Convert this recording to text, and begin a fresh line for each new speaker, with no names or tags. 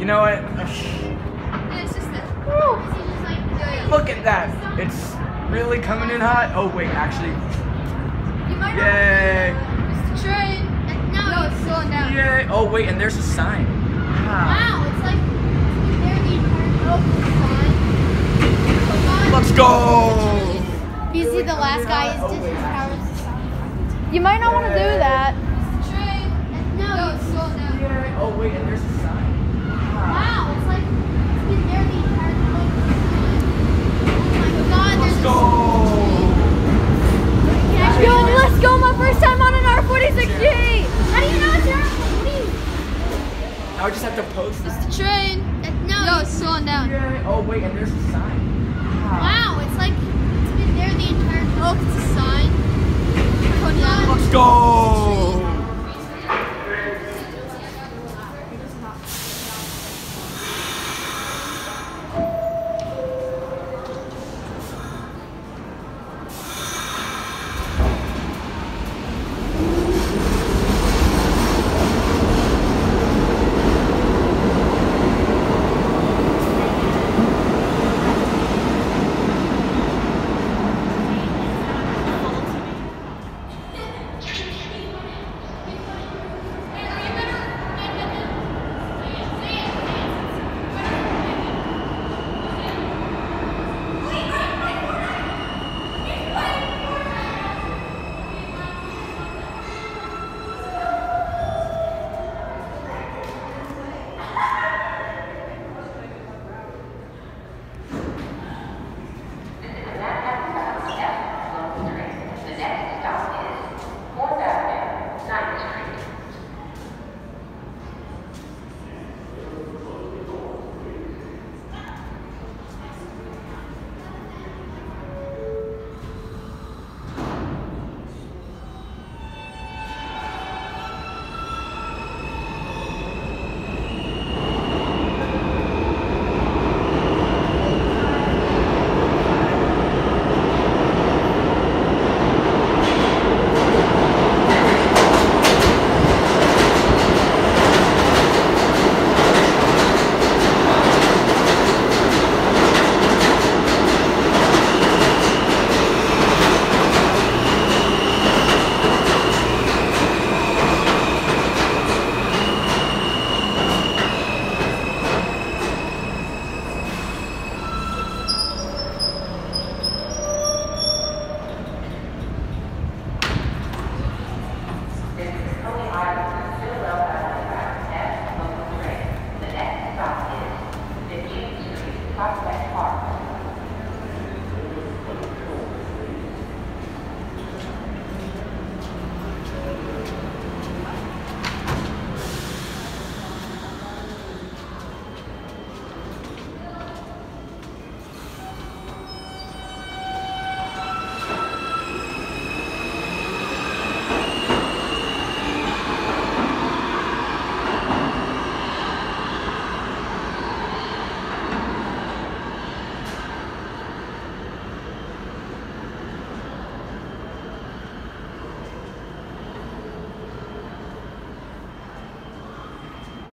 You know what?
Yeah, it's just that.
Woo.
Just like doing-
Look at that. It's really coming in hot. Oh wait, actually,
You might not-
yay,
It's the train. And no,
No, it's slowing down.
yay. Oh wait, and there's a sign. Wow.
Wow, it's like they're the entire oh,
Let's go.
You see the last guy oh, is just his powers. You might not want to do that.
Train. And no, it's slowing down.
Yay. Oh wait, and there's a sign.
Wow, it's like it's been there the entire time. Oh my god,
Let's
there's
go.
Yo, let's go! My first time on an R46G.
How do you know it's your What do you?
I would just have to post
It's the train. And no,
No, it's slowing down.
Yay. Oh wait, and there's a sign.
Wow, it's like it's been there the entire time. Oh, it's a sign.
Let's go.